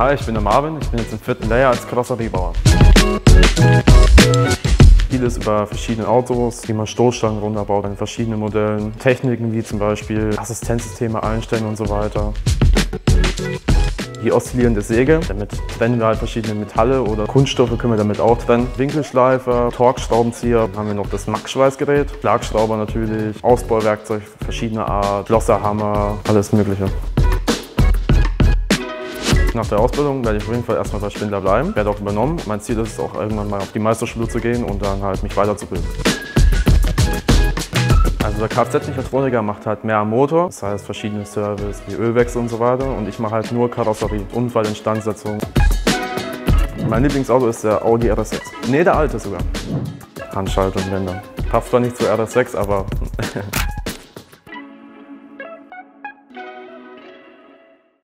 Hi, ich bin der Marvin. Ich bin jetzt im vierten Layer als Karosseriebauer. Vieles über verschiedene Autos, wie man Stoßstangen runterbaut in verschiedenen Modellen. Techniken wie zum Beispiel Assistenzsysteme einstellen und so weiter. Die oszillierende Säge, damit trennen wir halt verschiedene Metalle oder Kunststoffe können wir damit auch trennen. Winkelschleifer, Torx-Schraubenzieher, haben wir noch das Max-Schweißgerät, Schlagschrauber natürlich, Ausbauwerkzeug verschiedener Art, Schlosserhammer, alles mögliche. Nach der Ausbildung werde ich auf jeden Fall erstmal bei Spindler bleiben, werde auch übernommen. Mein Ziel ist es auch irgendwann mal auf die Meisterschule zu gehen und dann halt mich weiterzubilden. Also der Kfz-Mechatroniker macht halt mehr am Motor, das heißt verschiedene Service wie Ölwechsel und so weiter und ich mache halt nur Karosserie, Unfallinstandsetzung. Mein Lieblingsauto ist der Audi RS6. Ne, der alte sogar. Handschaltung, Länder. Passt zwar nicht zu RS6, aber